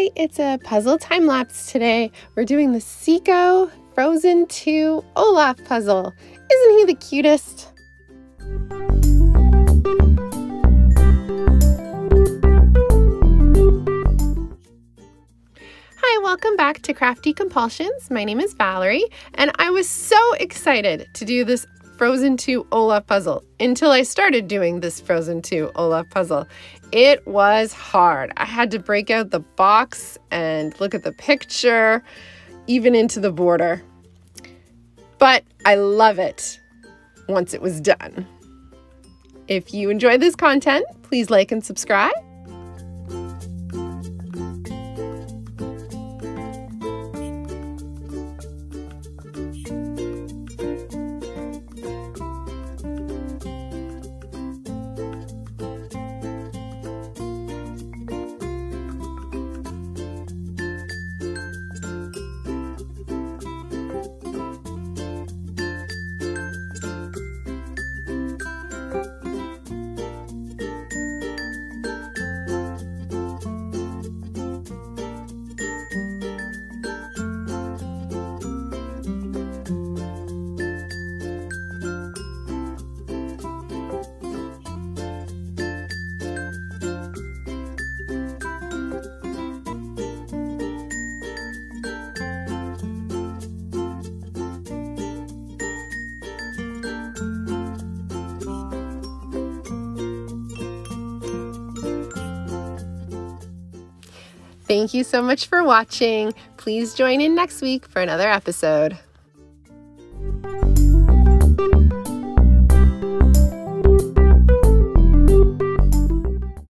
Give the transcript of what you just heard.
Hi, it's a puzzle time lapse today. We're doing the Ceaco Frozen 2 Olaf puzzle. Isn't he the cutest? Hi, welcome back to Crafty Compulsions. My name is Valerie, and I was so excited to do this Frozen 2 Olaf puzzle until I started doing this Frozen 2 Olaf puzzle. It was hard. I had to break out the box and look at the picture, even into the border. But I love it once it was done. If you enjoy this content, please like and subscribe. Thank you so much for watching. Please join in next week for another episode.